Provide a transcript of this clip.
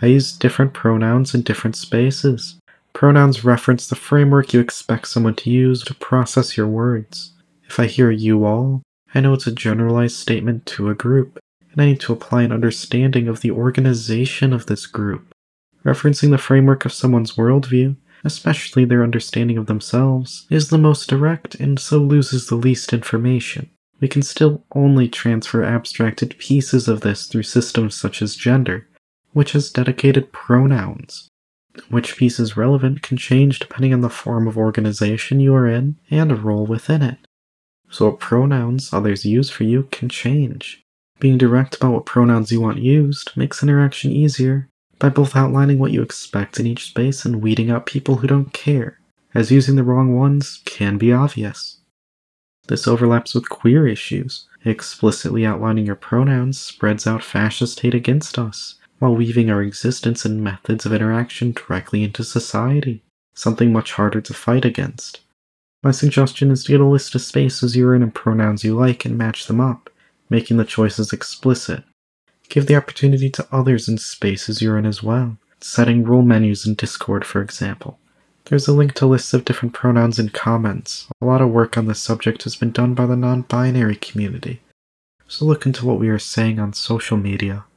I use different pronouns in different spaces. Pronouns reference the framework you expect someone to use to process your words. If I hear you all, I know it's a generalized statement to a group, and I need to apply an understanding of the organization of this group. Referencing the framework of someone's worldview, especially their understanding of themselves, is the most direct and so loses the least information. We can still only transfer abstracted pieces of this through systems such as gender, which has dedicated pronouns. Which piece is relevant can change depending on the form of organization you are in and a role within it. So, what pronouns others use for you can change. Being direct about what pronouns you want used makes interaction easier by both outlining what you expect in each space and weeding out people who don't care, as using the wrong ones can be obvious. This overlaps with queer issues. Explicitly outlining your pronouns spreads out fascist hate against us, while weaving our existence and methods of interaction directly into society, something much harder to fight against. My suggestion is to get a list of spaces you're in and pronouns you like and match them up, making the choices explicit. Give the opportunity to others in spaces you're in as well, setting role menus in Discord, for example. There's a link to lists of different pronouns in comments. A lot of work on this subject has been done by the non binary community. So look into what we are saying on social media.